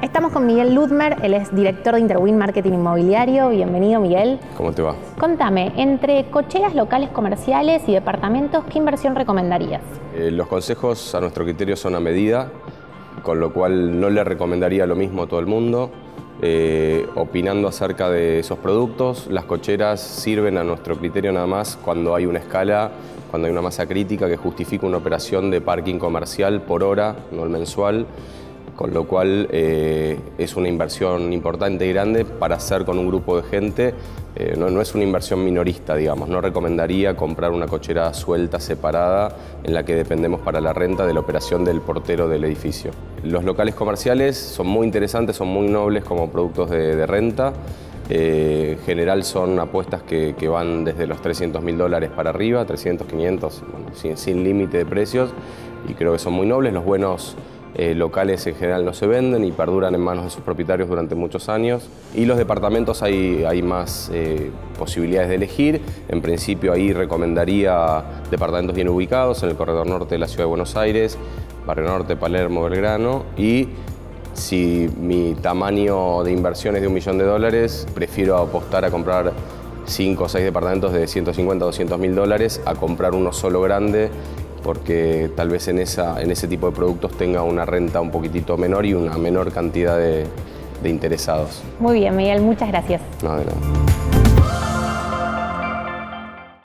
Estamos con Miguel Ludmer, él es director de Interwin Marketing Inmobiliario. Bienvenido, Miguel. ¿Cómo te va? Contame, entre cocheras locales comerciales y departamentos, ¿qué inversión recomendarías? Eh, los consejos a nuestro criterio son a medida, con lo cual no le recomendaría lo mismo a todo el mundo. Eh, opinando acerca de esos productos, las cocheras sirven a nuestro criterio nada más cuando hay una escala, cuando hay una masa crítica que justifica una operación de parking comercial por hora, no el mensual con lo cual eh, es una inversión importante y grande para hacer con un grupo de gente. Eh, no, es una inversión minorista, digamos. No recomendaría comprar una cochera suelta, separada, en la que dependemos para la renta de la operación del portero del edificio. Los locales comerciales son muy interesantes, son muy nobles como productos de, renta. Eh, en general son apuestas que, van desde los 300 mil dólares para arriba, 300, 500, sin, sin límite de precios, y creo que son muy nobles. Los buenos eh, locales en general no se venden y perduran en manos de sus propietarios durante muchos años. Y los departamentos hay, hay más eh, posibilidades de elegir. En principio ahí recomendaría departamentos bien ubicados en el corredor norte de la ciudad de Buenos Aires, Barrio Norte, Palermo, Belgrano y si mi tamaño de inversión es de un millón de dólares, prefiero apostar a comprar 5 o 6 departamentos de 150 o 200 mil dólares a comprar uno solo grande porque tal vez en, esa, en ese tipo de productos tenga una renta un poquitito menor y una menor cantidad de, de interesados. Muy bien, Miguel, muchas gracias. No, de nada.